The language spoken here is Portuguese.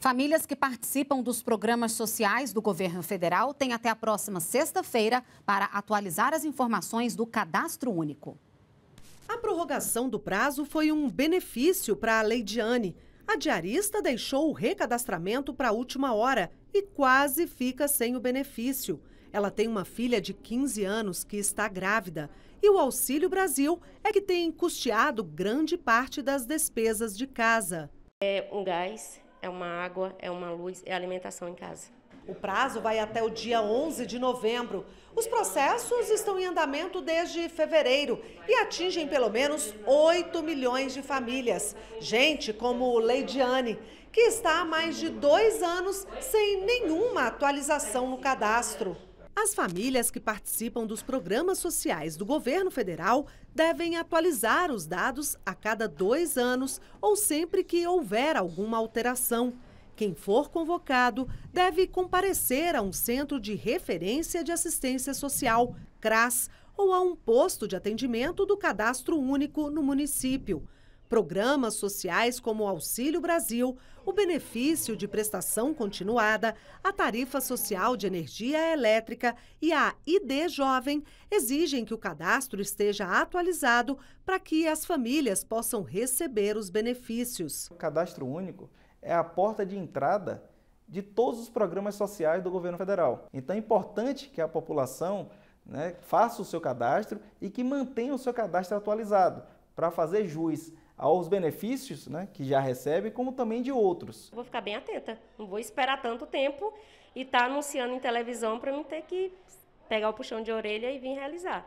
Famílias que participam dos programas sociais do governo federal têm até a próxima sexta-feira para atualizar as informações do cadastro único. A prorrogação do prazo foi um benefício para a Leidiane. A diarista deixou o recadastramento para a última hora e quase fica sem o benefício. Ela tem uma filha de 15 anos que está grávida e o Auxílio Brasil é que tem custeado grande parte das despesas de casa. É um gás, é uma água, é uma luz, é alimentação em casa. O prazo vai até o dia 11 de novembro. Os processos estão em andamento desde fevereiro e atingem pelo menos 8 milhões de famílias. Gente como Leidiane, que está há mais de dois anos sem nenhuma atualização no cadastro. As famílias que participam dos programas sociais do governo federal devem atualizar os dados a cada dois anos ou sempre que houver alguma alteração. Quem for convocado deve comparecer a um centro de referência de assistência social, CRAS, ou a um posto de atendimento do cadastro único no município. Programas sociais como o Auxílio Brasil, o benefício de prestação continuada, a tarifa social de energia elétrica e a ID Jovem exigem que o cadastro esteja atualizado para que as famílias possam receber os benefícios. O cadastro único é a porta de entrada de todos os programas sociais do governo federal. Então é importante que a população né, faça o seu cadastro e que mantenha o seu cadastro atualizado para fazer jus aos benefícios né, que já recebe, como também de outros. Vou ficar bem atenta, não vou esperar tanto tempo e estar tá anunciando em televisão para mim ter que pegar o puxão de orelha e vir realizar.